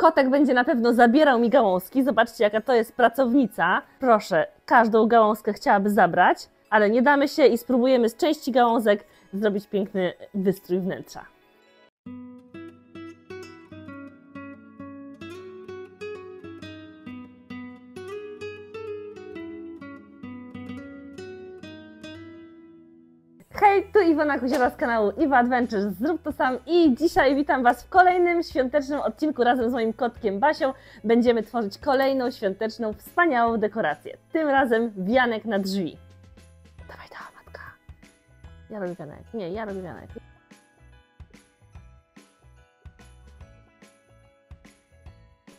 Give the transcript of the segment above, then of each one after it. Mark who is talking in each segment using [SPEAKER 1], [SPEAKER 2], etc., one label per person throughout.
[SPEAKER 1] Kotek będzie na pewno zabierał mi gałązki. Zobaczcie, jaka to jest pracownica. Proszę, każdą gałązkę chciałaby zabrać, ale nie damy się i spróbujemy z części gałązek zrobić piękny wystrój wnętrza. Tu Iwona Kuziela z kanału Iwa Adventures, zrób to sam i dzisiaj witam Was w kolejnym świątecznym odcinku razem z moim kotkiem Basią. Będziemy tworzyć kolejną świąteczną, wspaniałą dekorację. Tym razem wianek na drzwi. Dawaj, dawaj, matka. Ja robię wianek. Nie, ja robię wianek.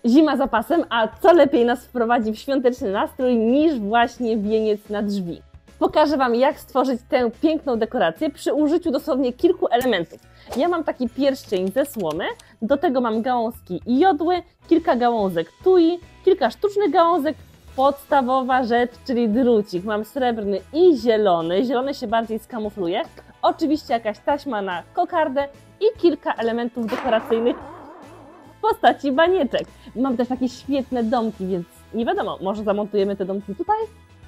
[SPEAKER 1] Zima za pasem, a co lepiej nas wprowadzi w świąteczny nastrój niż właśnie wieniec na drzwi. Pokażę Wam, jak stworzyć tę piękną dekorację przy użyciu dosłownie kilku elementów. Ja mam taki pierścień ze słomy, do tego mam gałązki jodły, kilka gałązek tui, kilka sztucznych gałązek, podstawowa rzecz, czyli drucik. Mam srebrny i zielony, zielony się bardziej skamufluje, oczywiście jakaś taśma na kokardę i kilka elementów dekoracyjnych w postaci banieczek. Mam też takie świetne domki, więc nie wiadomo, może zamontujemy te domki tutaj?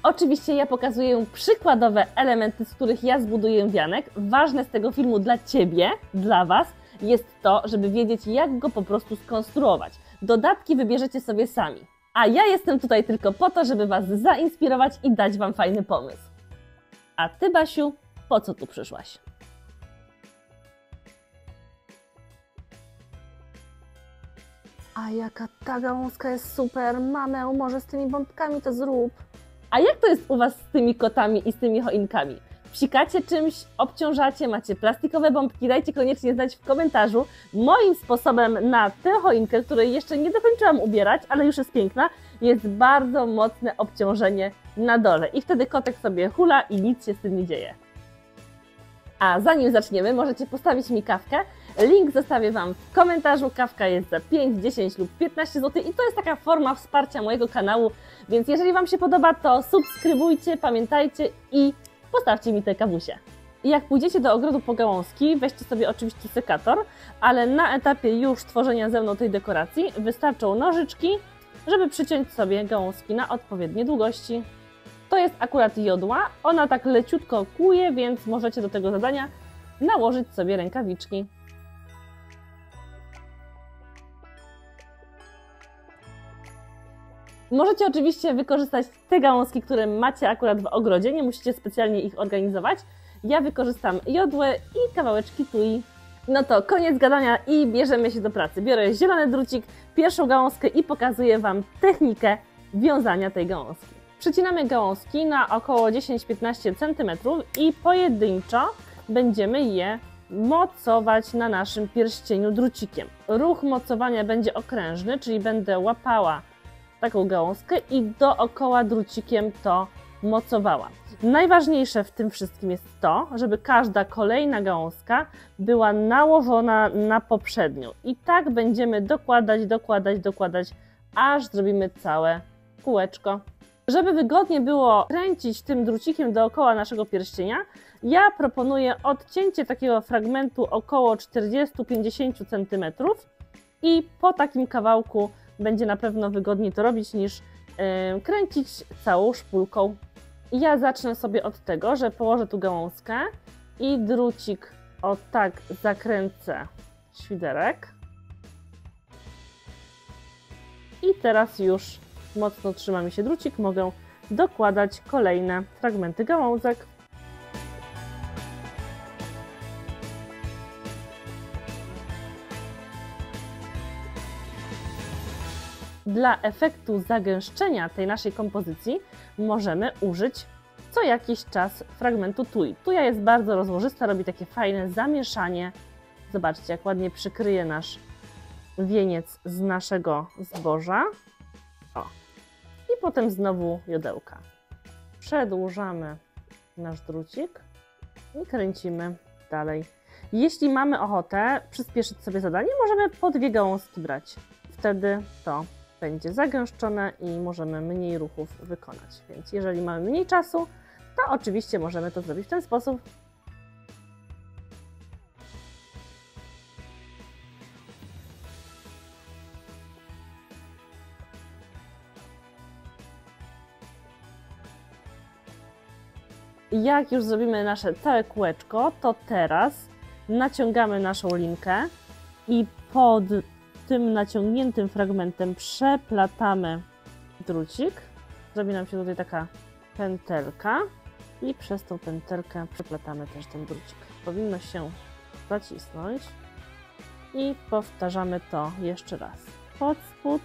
[SPEAKER 1] Oczywiście ja pokazuję przykładowe elementy, z których ja zbuduję wianek. Ważne z tego filmu dla Ciebie, dla Was, jest to, żeby wiedzieć, jak go po prostu skonstruować. Dodatki wybierzecie sobie sami. A ja jestem tutaj tylko po to, żeby Was zainspirować i dać Wam fajny pomysł. A Ty, Basiu, po co tu przyszłaś? A jaka ta gałązka jest super, mamę, może z tymi bombkami to zrób. A jak to jest u Was z tymi kotami i z tymi choinkami? Psikacie czymś, obciążacie, macie plastikowe bombki? Dajcie koniecznie znać w komentarzu. Moim sposobem na tę choinkę, której jeszcze nie dokończyłam ubierać, ale już jest piękna, jest bardzo mocne obciążenie na dole. I wtedy kotek sobie hula i nic się z tym nie dzieje. A zanim zaczniemy, możecie postawić mi kawkę. Link zostawię Wam w komentarzu. Kawka jest za 5, 10 lub 15 zł i to jest taka forma wsparcia mojego kanału, więc jeżeli Wam się podoba, to subskrybujcie, pamiętajcie i postawcie mi te kawusie. I jak pójdziecie do ogrodu po gałązki, weźcie sobie oczywiście sekator, ale na etapie już tworzenia ze mną tej dekoracji wystarczą nożyczki, żeby przyciąć sobie gałązki na odpowiednie długości. To jest akurat jodła, ona tak leciutko kłuje, więc możecie do tego zadania nałożyć sobie rękawiczki. Możecie oczywiście wykorzystać te gałązki, które macie akurat w ogrodzie, nie musicie specjalnie ich organizować. Ja wykorzystam jodłę i kawałeczki tui. No to koniec gadania i bierzemy się do pracy. Biorę zielony drucik, pierwszą gałązkę i pokazuję Wam technikę wiązania tej gałązki. Przycinamy gałązki na około 10-15 cm i pojedynczo będziemy je mocować na naszym pierścieniu drucikiem. Ruch mocowania będzie okrężny, czyli będę łapała taką gałązkę i dookoła drucikiem to mocowała. Najważniejsze w tym wszystkim jest to, żeby każda kolejna gałązka była nałożona na poprzednią. I tak będziemy dokładać, dokładać, dokładać, aż zrobimy całe kółeczko. Żeby wygodnie było kręcić tym drucikiem dookoła naszego pierścienia, ja proponuję odcięcie takiego fragmentu około 40-50 cm i po takim kawałku będzie na pewno wygodniej to robić niż yy, kręcić całą szpulką. Ja zacznę sobie od tego, że położę tu gałązkę i drucik o tak zakręcę świderek. I teraz już mocno trzyma mi się drucik, mogę dokładać kolejne fragmenty gałązek. Dla efektu zagęszczenia tej naszej kompozycji możemy użyć co jakiś czas fragmentu tui. Tuja jest bardzo rozłożysta, robi takie fajne zamieszanie. Zobaczcie, jak ładnie przykryje nasz wieniec z naszego zboża. O. I potem znowu jodełka. Przedłużamy nasz drucik i kręcimy dalej. Jeśli mamy ochotę przyspieszyć sobie zadanie, możemy po dwie gałązki brać. Wtedy to będzie zagęszczona i możemy mniej ruchów wykonać. Więc jeżeli mamy mniej czasu, to oczywiście możemy to zrobić w ten sposób. Jak już zrobimy nasze całe kółeczko, to teraz naciągamy naszą linkę i pod tym naciągniętym fragmentem przeplatamy drucik. Zrobi nam się tutaj taka pętelka i przez tą pętelkę przeplatamy też ten drucik. Powinno się zacisnąć i powtarzamy to jeszcze raz. Pod spód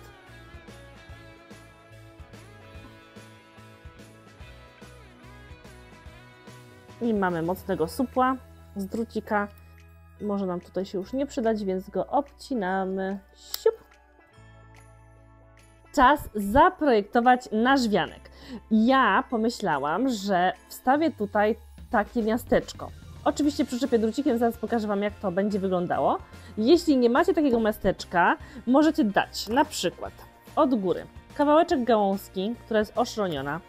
[SPEAKER 1] i mamy mocnego supła z drucika. Może nam tutaj się już nie przydać, więc go obcinamy. Siup. Czas zaprojektować nasz wianek. Ja pomyślałam, że wstawię tutaj takie miasteczko. Oczywiście przyczepię drucikiem, zaraz pokażę Wam, jak to będzie wyglądało. Jeśli nie macie takiego miasteczka, możecie dać na przykład od góry kawałeczek gałązki, która jest oszroniona,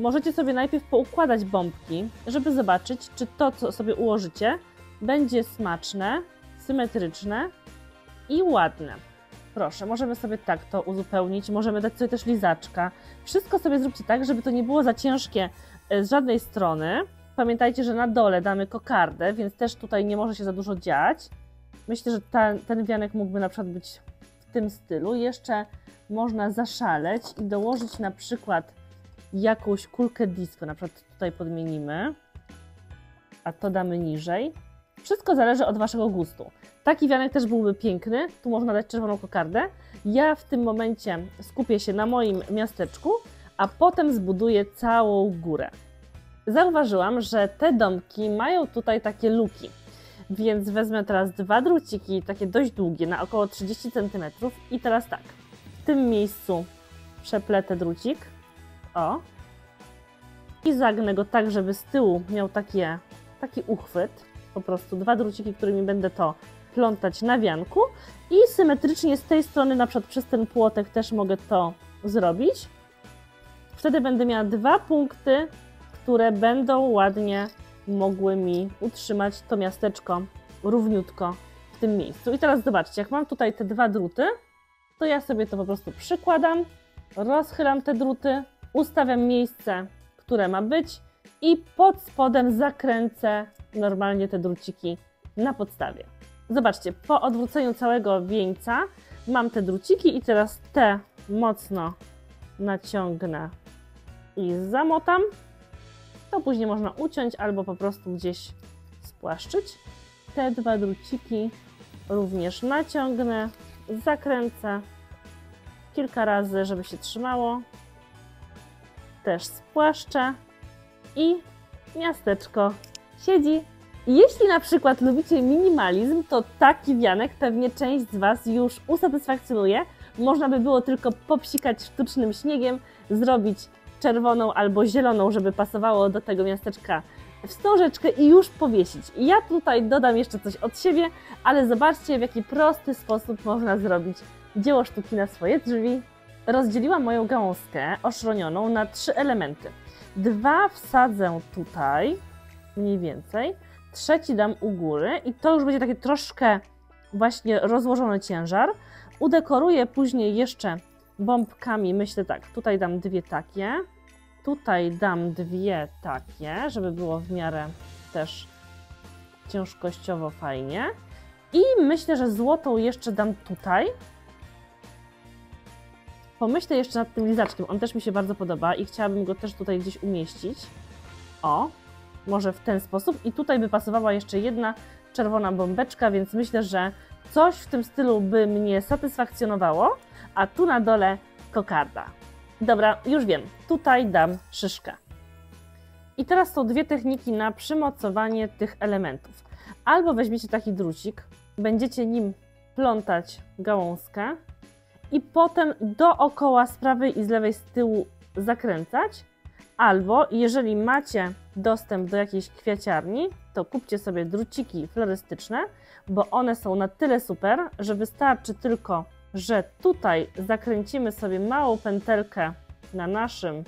[SPEAKER 1] Możecie sobie najpierw poukładać bombki, żeby zobaczyć, czy to, co sobie ułożycie, będzie smaczne, symetryczne i ładne. Proszę, możemy sobie tak to uzupełnić, możemy dać sobie też lizaczka. Wszystko sobie zróbcie tak, żeby to nie było za ciężkie e, z żadnej strony. Pamiętajcie, że na dole damy kokardę, więc też tutaj nie może się za dużo dziać. Myślę, że ten, ten wianek mógłby na przykład być w tym stylu. Jeszcze można zaszaleć i dołożyć na przykład jakąś kulkę disco, na przykład tutaj podmienimy, a to damy niżej. Wszystko zależy od Waszego gustu. Taki wianek też byłby piękny, tu można dać czerwoną kokardę. Ja w tym momencie skupię się na moim miasteczku, a potem zbuduję całą górę. Zauważyłam, że te domki mają tutaj takie luki, więc wezmę teraz dwa druciki, takie dość długie, na około 30 cm i teraz tak, w tym miejscu przepletę drucik, o. I zagnę go tak, żeby z tyłu miał takie, taki uchwyt. Po prostu dwa druciki, którymi będę to plątać na wianku. I symetrycznie z tej strony, na przykład przez ten płotek też mogę to zrobić. Wtedy będę miała dwa punkty, które będą ładnie mogły mi utrzymać to miasteczko równiutko w tym miejscu. I teraz zobaczcie, jak mam tutaj te dwa druty, to ja sobie to po prostu przykładam, rozchylam te druty, ustawiam miejsce, które ma być i pod spodem zakręcę normalnie te druciki na podstawie. Zobaczcie, po odwróceniu całego wieńca mam te druciki i teraz te mocno naciągnę i zamotam. To później można uciąć albo po prostu gdzieś spłaszczyć. Te dwa druciki również naciągnę, zakręcę kilka razy, żeby się trzymało też spłaszcza i miasteczko siedzi. Jeśli na przykład lubicie minimalizm, to taki wianek pewnie część z Was już usatysfakcjonuje. Można by było tylko popsikać sztucznym śniegiem, zrobić czerwoną albo zieloną, żeby pasowało do tego miasteczka wstążeczkę i już powiesić. Ja tutaj dodam jeszcze coś od siebie, ale zobaczcie w jaki prosty sposób można zrobić dzieło sztuki na swoje drzwi rozdzieliłam moją gałązkę oszronioną na trzy elementy. Dwa wsadzę tutaj, mniej więcej, trzeci dam u góry i to już będzie takie troszkę właśnie rozłożony ciężar. Udekoruję później jeszcze bombkami, myślę tak, tutaj dam dwie takie, tutaj dam dwie takie, żeby było w miarę też ciężkościowo fajnie. I myślę, że złotą jeszcze dam tutaj, Pomyślę jeszcze nad tym lizaczkiem, on też mi się bardzo podoba i chciałabym go też tutaj gdzieś umieścić. O, może w ten sposób. I tutaj by pasowała jeszcze jedna czerwona bombeczka, więc myślę, że coś w tym stylu by mnie satysfakcjonowało, a tu na dole kokarda. Dobra, już wiem, tutaj dam szyszkę. I teraz są dwie techniki na przymocowanie tych elementów. Albo weźmiecie taki drucik, będziecie nim plątać gałązkę, i potem dookoła z prawej i z lewej z tyłu zakręcać. Albo jeżeli macie dostęp do jakiejś kwiaciarni, to kupcie sobie druciki florystyczne, bo one są na tyle super, że wystarczy tylko, że tutaj zakręcimy sobie małą pętelkę na naszym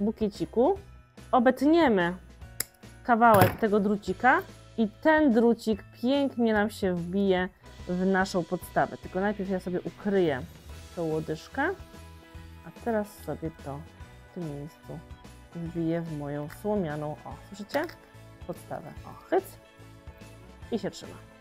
[SPEAKER 1] bukieciku, obetniemy kawałek tego drucika i ten drucik pięknie nam się wbije w naszą podstawę. Tylko najpierw ja sobie ukryję tą łodyżkę, a teraz sobie to w tym miejscu wbiję w moją słomianą, o, słyszycie? Podstawę, o, hyc i się trzyma.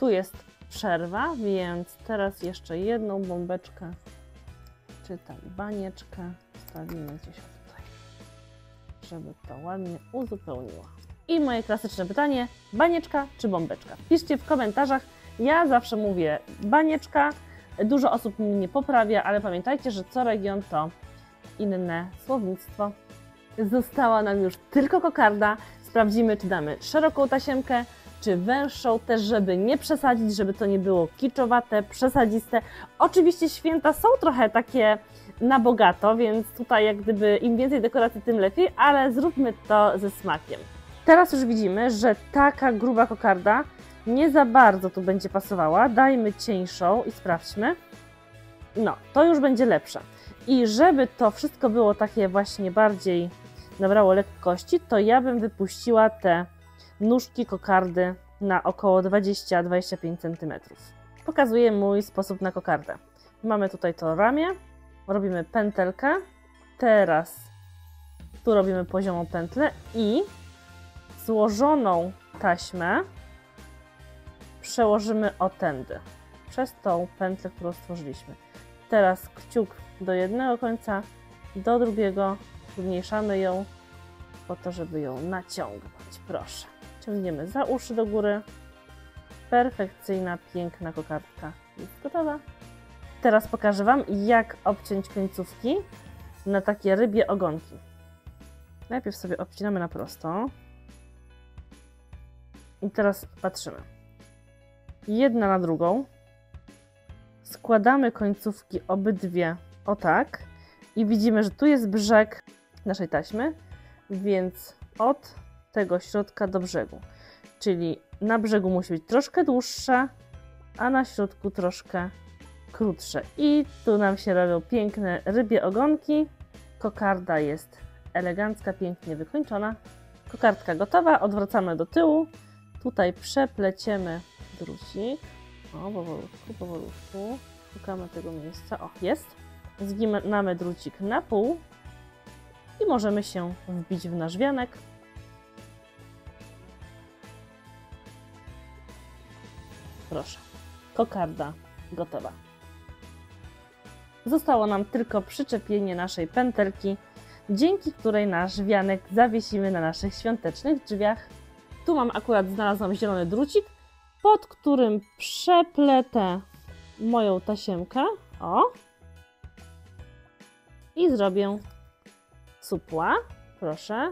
[SPEAKER 1] Tu jest przerwa, więc teraz jeszcze jedną bombeczkę, czy tam banieczkę stawimy gdzieś tutaj, żeby to ładnie uzupełniło. I moje klasyczne pytanie, banieczka czy bombeczka? Piszcie w komentarzach, ja zawsze mówię banieczka, dużo osób mnie nie poprawia, ale pamiętajcie, że co region to inne słownictwo. Została nam już tylko kokarda, sprawdzimy czy damy szeroką tasiemkę, czy węższą, też żeby nie przesadzić, żeby to nie było kiczowate, przesadziste. Oczywiście święta są trochę takie na bogato, więc tutaj jak gdyby im więcej dekoracji, tym lepiej, ale zróbmy to ze smakiem. Teraz już widzimy, że taka gruba kokarda nie za bardzo tu będzie pasowała. Dajmy cieńszą i sprawdźmy. No, to już będzie lepsze. I żeby to wszystko było takie właśnie bardziej nabrało lekkości, to ja bym wypuściła te nóżki kokardy na około 20-25 cm. Pokazuję mój sposób na kokardę. Mamy tutaj to ramię, robimy pętelkę, teraz tu robimy poziomą pętlę i złożoną taśmę przełożymy o tędy, przez tą pętlę, którą stworzyliśmy. Teraz kciuk do jednego końca, do drugiego, zmniejszamy ją po to, żeby ją naciągnąć. Proszę. Ciągniemy za uszy do góry. Perfekcyjna, piękna kokardka jest gotowa. Teraz pokażę Wam, jak obciąć końcówki na takie rybie ogonki. Najpierw sobie obcinamy na prosto. I teraz patrzymy. Jedna na drugą. Składamy końcówki obydwie o tak. I widzimy, że tu jest brzeg naszej taśmy, więc od tego środka do brzegu. Czyli na brzegu musi być troszkę dłuższe, a na środku troszkę krótsze. I tu nam się robią piękne rybie ogonki. Kokarda jest elegancka, pięknie wykończona. Kokardka gotowa, odwracamy do tyłu. Tutaj przepleciemy drucik. O, powolutku, powolutku. Szukamy tego miejsca. O, jest. Zginamy drucik na pół i możemy się wbić w nasz wianek. Proszę, kokarda gotowa. Zostało nam tylko przyczepienie naszej pętelki, dzięki której nasz wianek zawiesimy na naszych świątecznych drzwiach. Tu mam akurat znalazłam zielony drucik, pod którym przepletę moją tasiemkę. O! I zrobię supła. Proszę.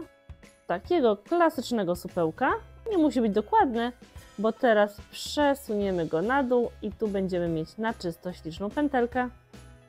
[SPEAKER 1] Takiego klasycznego supełka. Nie musi być dokładne, bo teraz przesuniemy go na dół i tu będziemy mieć na czysto śliczną pętelkę.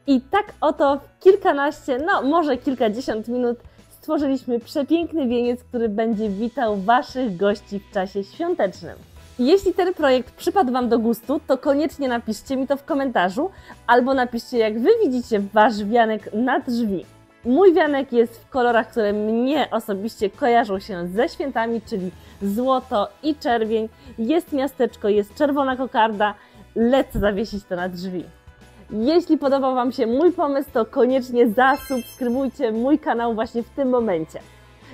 [SPEAKER 1] I tak oto w kilkanaście, no może kilkadziesiąt minut stworzyliśmy przepiękny wieniec, który będzie witał Waszych gości w czasie świątecznym. Jeśli ten projekt przypadł Wam do gustu, to koniecznie napiszcie mi to w komentarzu albo napiszcie jak Wy widzicie Wasz wianek na drzwi. Mój wianek jest w kolorach, które mnie osobiście kojarzą się ze świętami, czyli złoto i czerwień. Jest miasteczko, jest czerwona kokarda. Lecę zawiesić to na drzwi. Jeśli podobał Wam się mój pomysł, to koniecznie zasubskrybujcie mój kanał właśnie w tym momencie.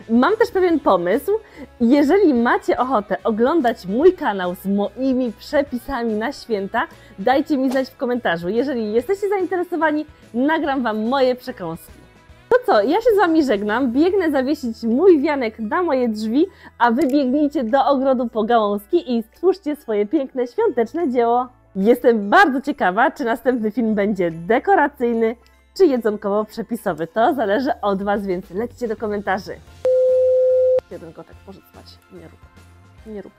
[SPEAKER 1] Mam też pewien pomysł. Jeżeli macie ochotę oglądać mój kanał z moimi przepisami na święta, dajcie mi znać w komentarzu. Jeżeli jesteście zainteresowani, nagram Wam moje przekąski. To co, ja się z Wami żegnam, biegnę zawiesić mój wianek na moje drzwi, a Wy biegnijcie do ogrodu po gałązki i stwórzcie swoje piękne świąteczne dzieło. Jestem bardzo ciekawa, czy następny film będzie dekoracyjny, czy jedzonkowo-przepisowy. To zależy od Was, więc lećcie do komentarzy. Jeden kotek, może spać. Nie rób. Nie rób.